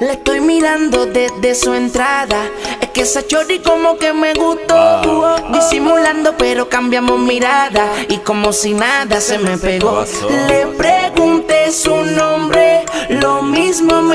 Le estoy mirando desde su entrada. Es que esa chori como que me gustó. Ah. Uh, oh. Disimulando, pero cambiamos mirada. Y como si nada se me pegó. Le pregunté su nombre. Lo mismo me